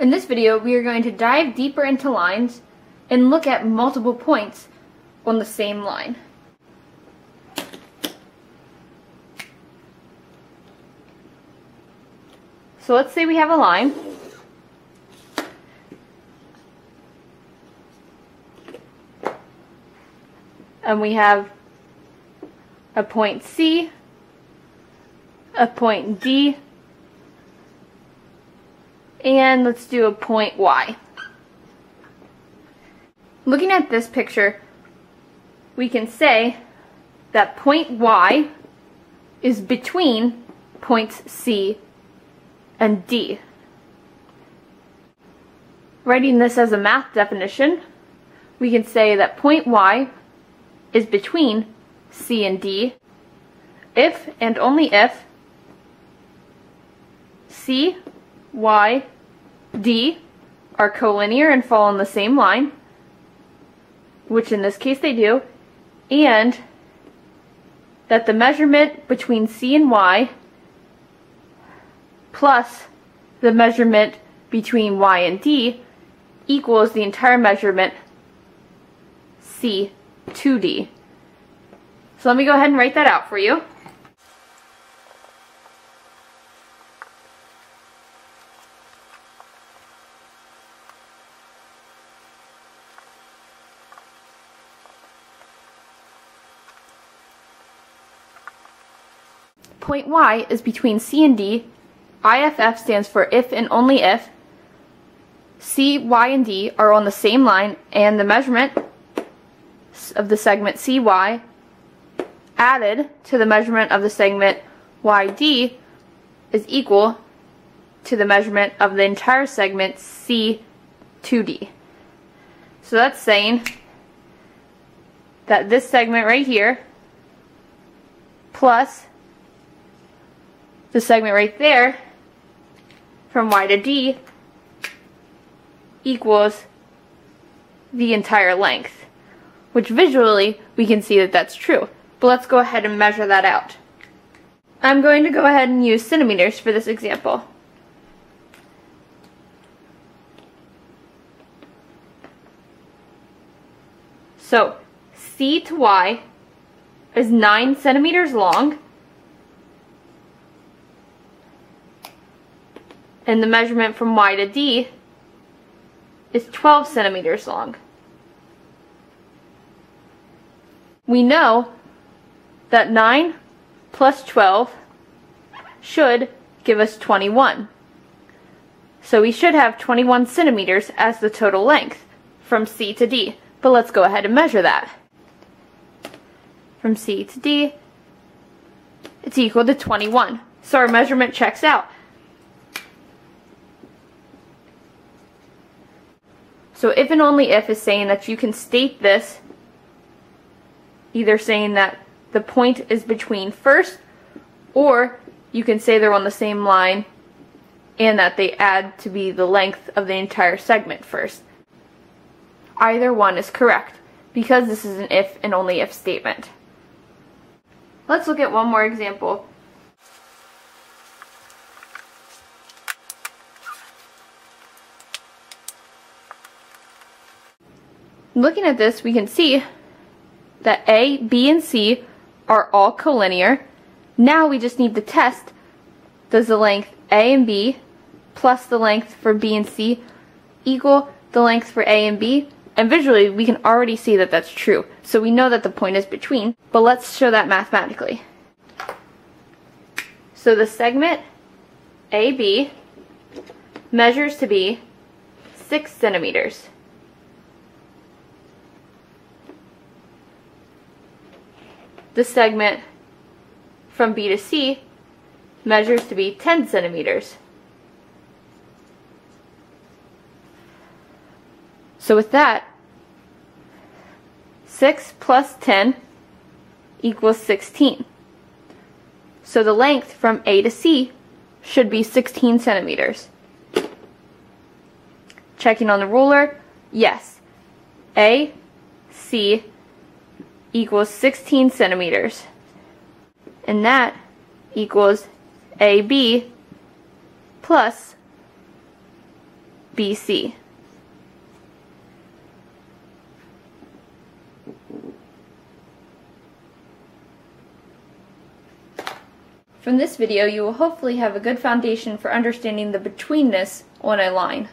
In this video, we are going to dive deeper into lines and look at multiple points on the same line. So let's say we have a line. And we have a point C, a point D, and let's do a point Y. Looking at this picture, we can say that point Y is between points C and D. Writing this as a math definition, we can say that point Y is between C and D if and only if C, Y, D are collinear and fall on the same line, which in this case they do, and that the measurement between C and Y plus the measurement between Y and D equals the entire measurement C to D. So let me go ahead and write that out for you. Point Y is between C and D. IFF stands for if and only if. C, Y, and D are on the same line and the measurement of the segment CY added to the measurement of the segment YD is equal to the measurement of the entire segment C2D. So that's saying that this segment right here plus the segment right there from Y to D equals the entire length, which visually we can see that that's true. But let's go ahead and measure that out. I'm going to go ahead and use centimeters for this example. So, C to Y is 9 centimeters long and the measurement from Y to D is 12 centimeters long. We know that 9 plus 12 should give us 21. So we should have 21 centimeters as the total length from C to D. But let's go ahead and measure that. From C to D, it's equal to 21. So our measurement checks out. So if and only if is saying that you can state this, either saying that the point is between first, or you can say they're on the same line and that they add to be the length of the entire segment first. Either one is correct, because this is an if and only if statement. Let's look at one more example looking at this, we can see that A, B, and C are all collinear. Now we just need to test does the length A and B plus the length for B and C equal the length for A and B? And visually, we can already see that that's true. So we know that the point is between, but let's show that mathematically. So the segment AB measures to be 6 centimeters. The segment from B to C measures to be 10 centimeters. So with that, 6 plus 10 equals 16. So the length from A to C should be 16 centimeters. Checking on the ruler, yes. A, C, equals 16 centimeters. And that equals AB plus BC. From this video, you will hopefully have a good foundation for understanding the betweenness on a line.